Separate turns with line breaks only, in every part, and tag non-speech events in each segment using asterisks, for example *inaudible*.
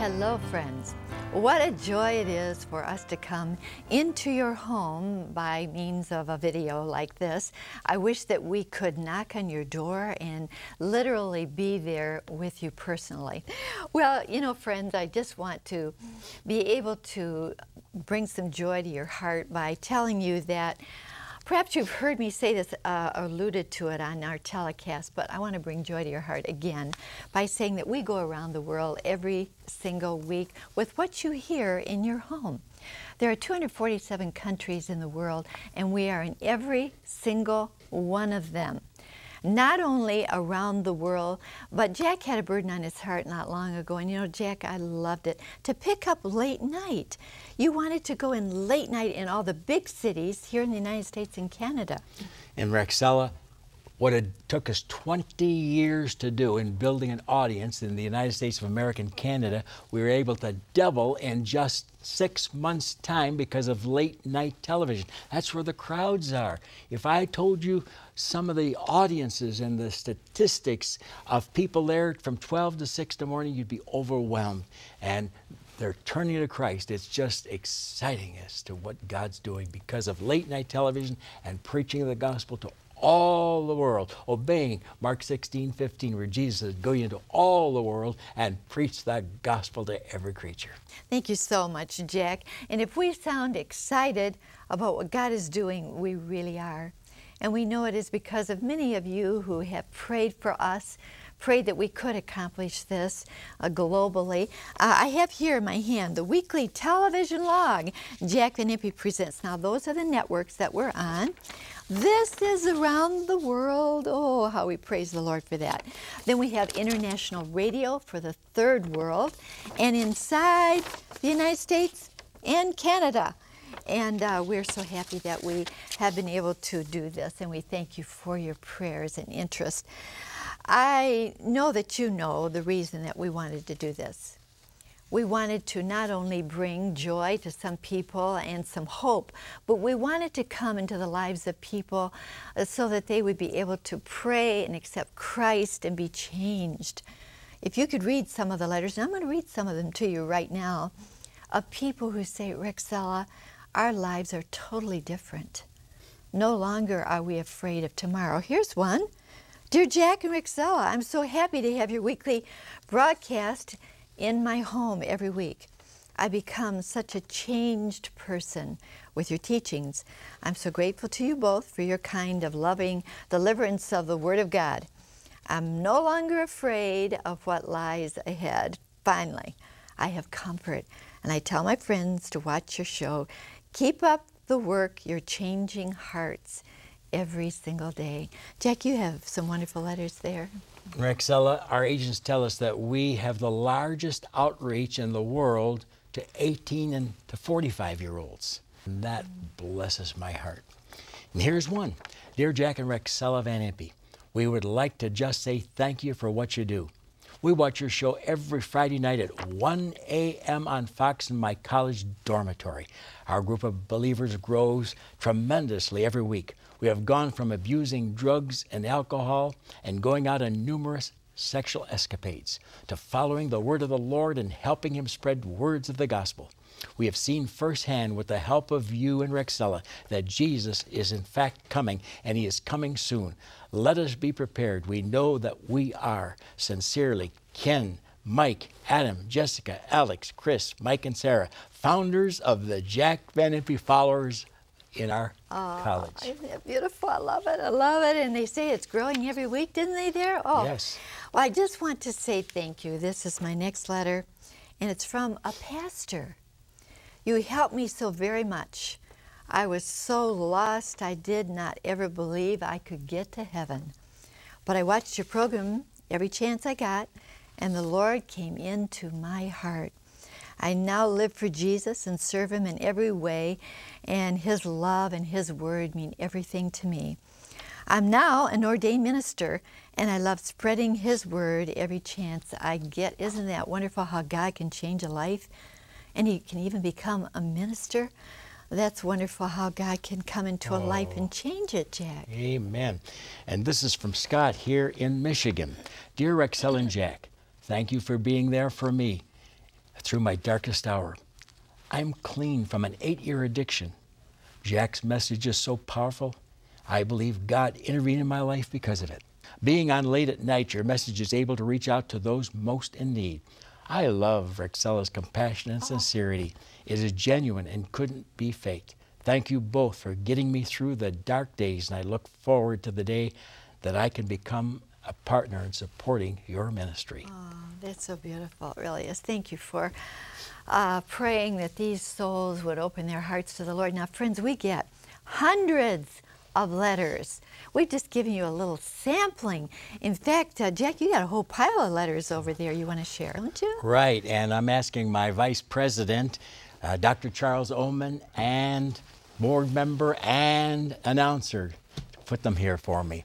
Hello, friends. What a joy it is for us to come into your home by means of a video like this. I wish that we could knock on your door and literally be there with you personally. Well, you know, friends, I just want to be able to bring some joy to your heart by telling you that Perhaps you've heard me say this, uh, alluded to it on our telecast, but I want to bring joy to your heart again by saying that we go around the world every single week with what you hear in your home. There are 247 countries in the world, and we are in every single one of them not only around the world, but Jack had a burden on his heart not long ago. And you know, Jack, I loved it to pick up late night. You wanted to go in late night in all the big cities here in the United States and Canada.
In Rexella, what it took us 20 years to do in building an audience in the United States of America and Canada, we were able to double in just six months' time because of late night television. That's where the crowds are. If I told you some of the audiences and the statistics of people there from 12 to 6 in the morning, you'd be overwhelmed. And they're turning to Christ. It's just exciting as to what God's doing because of late night television and preaching the gospel to all the world, obeying Mark 16, 15, where Jesus says, Go into all the world and preach the gospel to every creature.
Thank you so much, Jack. And if we sound excited about what God is doing, we really are. And we know it is because of many of you who have prayed for us, prayed that we could accomplish this uh, globally. Uh, I have here in my hand the weekly television log Jack Van Impe presents. Now, those are the networks that we're on. This is around the world. Oh, how we praise the Lord for that. Then we have international radio for the third world, and inside the United States and Canada. And uh, we're so happy that we have been able to do this, and we thank you for your prayers and interest. I know that you know the reason that we wanted to do this we wanted to not only bring joy to some people and some hope, but we wanted to come into the lives of people uh, so that they would be able to pray and accept Christ and be changed. If you could read some of the letters, and I'm going to read some of them to you right now, of people who say, Rexella, our lives are totally different. No longer are we afraid of tomorrow. Here's one. Dear Jack and Rexella, I'm so happy to have your weekly broadcast in my home every week. I become such a changed person with your teachings. I'm so grateful to you both for your kind of loving deliverance of the Word of God. I'm no longer afraid of what lies ahead. Finally, I have comfort, and I tell my friends to watch your show. Keep up the work, you're changing hearts every single day. Jack, you have some wonderful letters there.
Rexella, our agents tell us that we have the largest outreach in the world to 18 and to 45 year olds. And that blesses my heart. And here's one Dear Jack and Rexella Van Impe, we would like to just say thank you for what you do. We watch your show every Friday night at 1 a.m. on Fox in my college dormitory. Our group of believers grows tremendously every week. We have gone from abusing drugs and alcohol and going out on numerous sexual escapades to following the word of the Lord and helping Him spread words of the gospel. We have seen firsthand, with the help of you and Rexella, that Jesus is in fact coming and He is coming soon. Let us be prepared. We know that we are sincerely Ken, Mike, Adam, Jessica, Alex, Chris, Mike, and Sarah, founders of the Jack Van Impe Followers in our oh, college.
Isn't it beautiful? I love it. I love it. And they say it's growing every week, didn't they there? Oh.
Yes.
Well, I just want to say thank you. This is my next letter, and it's from a pastor. You helped me so very much. I was so lost, I did not ever believe I could get to heaven. But I watched your program every chance I got, and the Lord came into my heart. I now live for Jesus and serve Him in every way, and His love and His word mean everything to me. I'm now an ordained minister, and I love spreading His word every chance I get. Isn't that wonderful how God can change a life? And He can even become a minister. That's wonderful how God can come into a oh. life and oh. change it, Jack.
Amen. And this is from Scott here in Michigan. Dear Rexella and Jack, thank you for being there for me through my darkest hour. I'm clean from an eight year addiction. Jack's message is so powerful. I believe God intervened in my life because of it. Being on late at night, your message is able to reach out to those most in need. I love Rexella's compassion and oh. sincerity. It is genuine and couldn't be faked. Thank you both for getting me through the dark days, and I look forward to the day that I can become a partner in supporting your ministry.
Oh, that's so beautiful. It really is. Thank you for uh, praying that these souls would open their hearts to the Lord. Now, friends, we get hundreds of letters. We've just given you a little sampling. In fact, uh, Jack, you got a whole pile of letters over there you want to share, don't you?
Right, and I'm asking my vice president, uh, Dr. Charles Oman, and board member and announcer to put them here for me.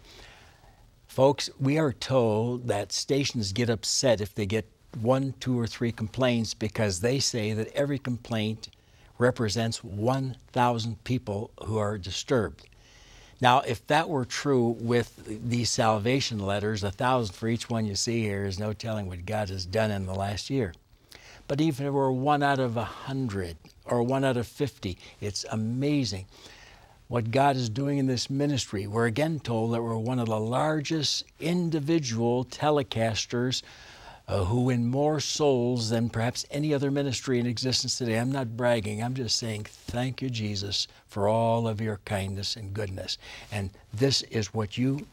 Folks, we are told that stations get upset if they get one, two, or three complaints because they say that every complaint represents 1,000 people who are disturbed. Now, if that were true with these salvation letters, a thousand for each one you see here is no telling what God has done in the last year. But even if it were one out of a hundred or one out of 50, it's amazing what God is doing in this ministry. We're again told that we're one of the largest individual telecasters uh, who win more souls than perhaps any other ministry in existence today. I'm not bragging, I'm just saying thank you, Jesus, for all of your kindness and goodness. And this is what you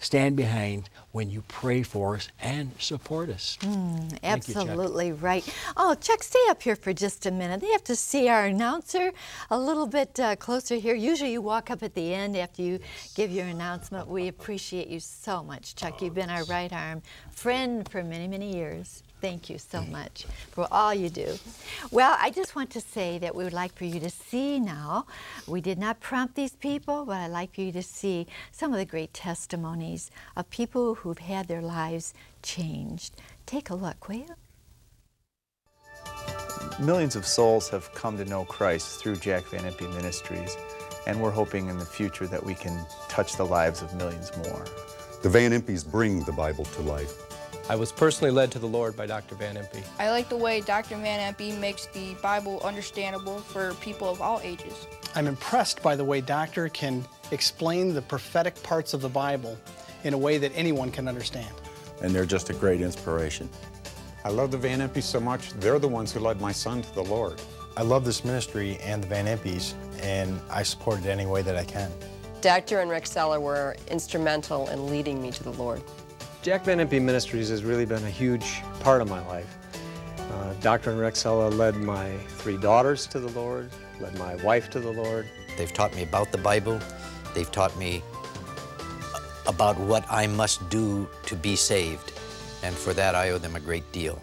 stand behind when you pray for us and support us.
Mm, absolutely you, right. Oh, Chuck, stay up here for just a minute. They have to see our announcer a little bit uh, closer here. Usually you walk up at the end after you give your announcement. We appreciate you so much, Chuck. You've been our right arm friend for many, many years. Thank you so mm. much for all you do. Well, I just want to say that we would like for you to see now. We did not prompt these people, but I'd like for you to see some of the great testimonies of people who've had their lives changed. Take a look, will you?
Millions of souls have come to know Christ through Jack Van Impe Ministries, and we're hoping in the future that we can touch the lives of millions more.
The Van Impes bring the Bible to life.
I was personally led to the Lord by Dr. Van Impe.
I like the way Dr. Van Impe makes the Bible understandable for people of all ages.
I'm impressed by the way Doctor can explain the prophetic parts of the Bible in a way that anyone can understand.
And they're just a great inspiration.
I love the Van Impes so much, they're the ones who led my son to the Lord.
I love this ministry and the Van Impes, and I support it any way that I can.
Doctor and Rexella were instrumental in leading me to the Lord.
Jack Van Impe Ministries has really been a huge part of my life. Uh, Dr. and Rexella led my three daughters to the Lord, led my wife to the Lord.
They've taught me about the Bible. They've taught me about what I must do to be saved. And for that, I owe them a great deal.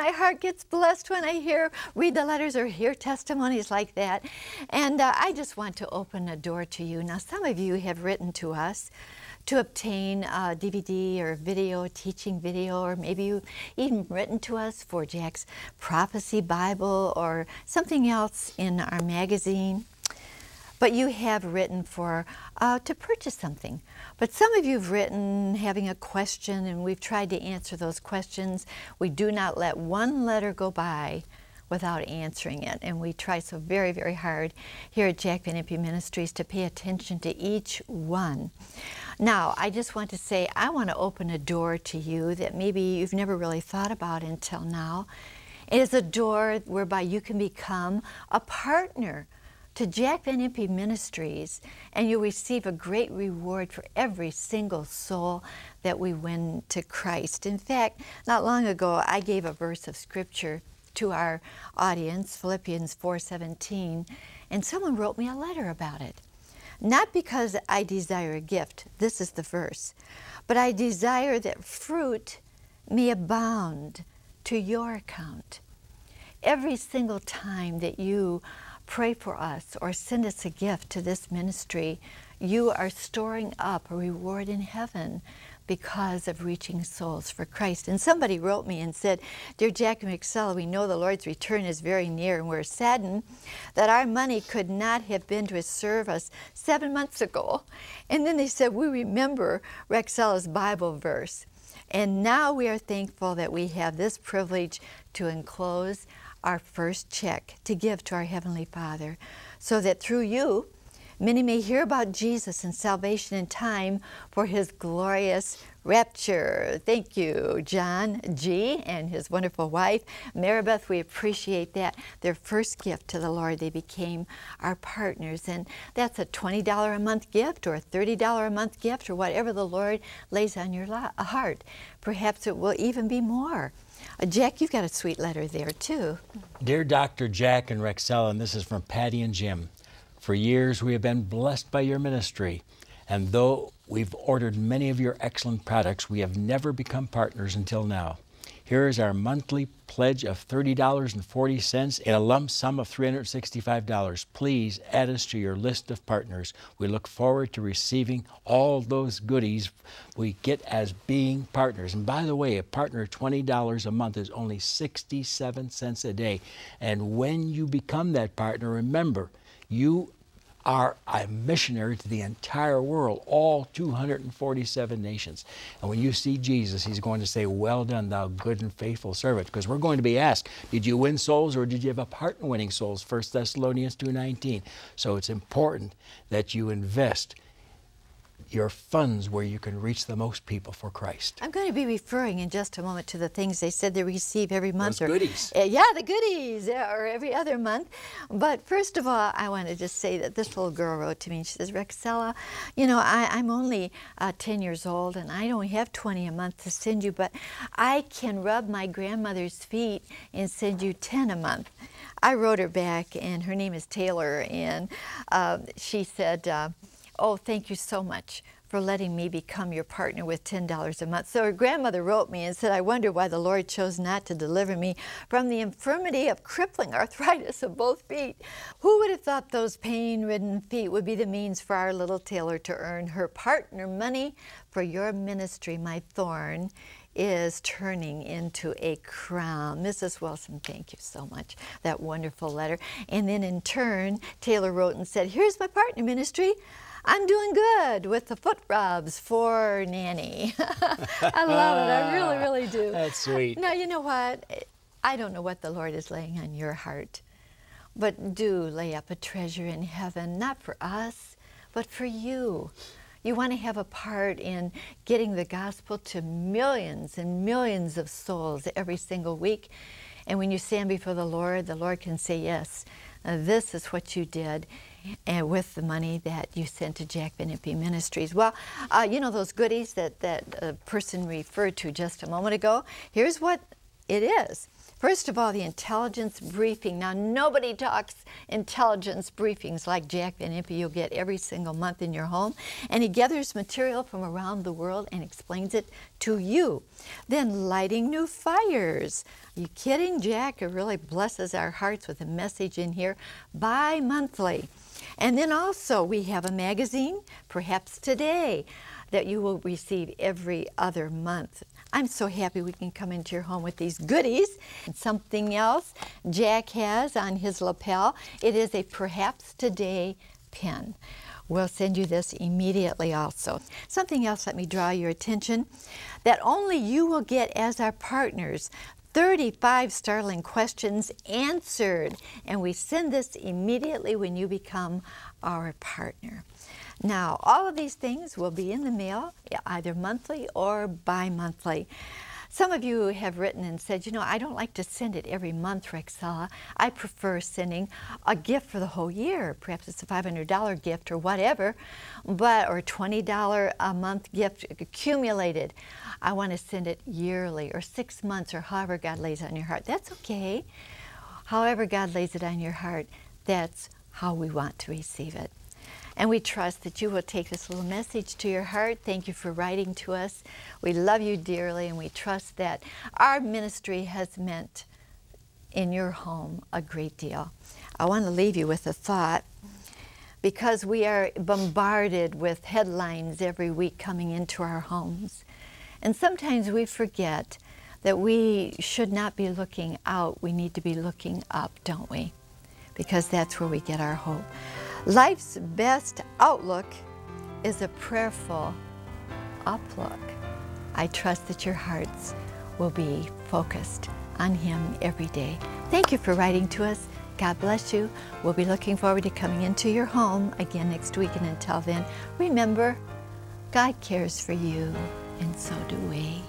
My heart gets blessed when I hear, read the letters or hear testimonies like that. And uh, I just want to open a door to you. Now, some of you have written to us to obtain a DVD or video, teaching video, or maybe you even written to us for Jack's Prophecy Bible or something else in our magazine. But you have written for uh, to purchase something. But some of you have written having a question, and we've tried to answer those questions. We do not let one letter go by without answering it. And we try so very, very hard here at Jack Van Impe Ministries to pay attention to each one. Now, I just want to say I want to open a door to you that maybe you've never really thought about until now. It is a door whereby you can become a partner to Jack Van Impe Ministries, and you'll receive a great reward for every single soul that we win to Christ. In fact, not long ago, I gave a verse of scripture to our audience, Philippians 4:17, and someone wrote me a letter about it. Not because I desire a gift, this is the verse, but I desire that fruit may abound to your account. Every single time that you pray for us or send us a gift to this ministry, you are storing up a reward in heaven because of reaching souls for Christ. And somebody wrote me and said, Dear Jack McSell, we know the Lord's return is very near, and we're saddened that our money could not have been to serve us seven months ago. And then they said, We remember Rexella's Bible verse. And now we are thankful that we have this privilege to enclose our first check to give to our Heavenly Father so that through you, many may hear about Jesus and salvation in time for his glorious rapture. Thank you, John G. and his wonderful wife, Maribeth. We appreciate that. Their first gift to the Lord, they became our partners. And that's a $20 a month gift or a $30 a month gift or whatever the Lord lays on your heart. Perhaps it will even be more. Uh, Jack, you've got a sweet letter there too.
Dear Dr. Jack and Rexella, and this is from Patty and Jim. For years we have been blessed by your ministry, and though we've ordered many of your excellent products, we have never become partners until now. Here is our monthly pledge of $30.40 and a lump sum of $365. Please add us to your list of partners. We look forward to receiving all those goodies we get as being partners. And by the way, a partner $20 a month is only 67 cents a day. And when you become that partner, remember, you are a missionary to the entire world, all 247 nations. And when you see Jesus, he's going to say, Well done, thou good and faithful servant. Because we're going to be asked, Did you win souls or did you have a part in winning souls? 1 Thessalonians 2.19. So it's important that you invest your funds where you can reach the most people for Christ.
I'm going to be referring in just a moment to the things they said they receive every month.
Those
or,
goodies.
Uh, yeah, the goodies, uh, or every other month. But first of all, I want to just say that this little girl wrote to me. She says, Rexella, you know, I, am only uh, 10 years old and I don't have 20 a month to send you, but I can rub my grandmother's feet and send you 10 a month. I wrote her back, and her name is Taylor, and uh, she said, uh, Oh, thank you so much for letting me become your partner with $10 a month. So her grandmother wrote me and said, I wonder why the Lord chose not to deliver me from the infirmity of crippling arthritis of both feet. Who would have thought those pain ridden feet would be the means for our little Taylor to earn her partner money for your ministry, my thorn? is turning into a crown. Mrs. Wilson, thank you so much. That wonderful letter. And then in turn, Taylor wrote and said, Here's my partner ministry. I'm doing good with the foot rubs for Nanny. *laughs* I love it. I really, ah, really do.
That's sweet.
Now, you know what? I don't know what the Lord is laying on your heart, but do lay up a treasure in heaven, not for us, but for you. You want to have a part in getting the gospel to millions and millions of souls every single week. And when you stand before the Lord, the Lord can say, Yes, this is what you did and with the money that you sent to Jack Van Impe Ministries. Well, uh, you know those goodies that that person referred to just a moment ago. Here's what it is. First of all, the intelligence briefing. Now, nobody talks intelligence briefings like Jack Van Impe you'll get every single month in your home. And he gathers material from around the world and explains it to you. Then, lighting new fires. Are you kidding? Jack It really blesses our hearts with a message in here bi monthly. And then also, we have a magazine, perhaps today, that you will receive every other month. I'm so happy we can come into your home with these goodies. And something else Jack has on his lapel, it is a Perhaps Today pin. We'll send you this immediately also. Something else, let me draw your attention, that only you will get as our partners 35 startling questions answered. And we send this immediately when you become our partner. Now, all of these things will be in the mail either monthly or bi monthly. Some of you have written and said, you know, I don't like to send it every month, Rexella. I prefer sending a gift for the whole year. Perhaps it's a $500 gift or whatever, but or $20 a month gift accumulated. I want to send it yearly or six months or however God lays it on your heart. That's okay. However God lays it on your heart, that's how we want to receive it. And we trust that you will take this little message to your heart. Thank you for writing to us. We love you dearly, and we trust that our ministry has meant in your home a great deal. I want to leave you with a thought because we are bombarded with headlines every week coming into our homes. And sometimes we forget that we should not be looking out, we need to be looking up, don't we? Because that's where we get our hope. Life's best outlook is a prayerful uplook. I trust that your hearts will be focused on Him every day. Thank you for writing to us. God bless you. We'll be looking forward to coming into your home again next week. And until then, remember, God cares for you, and so do we.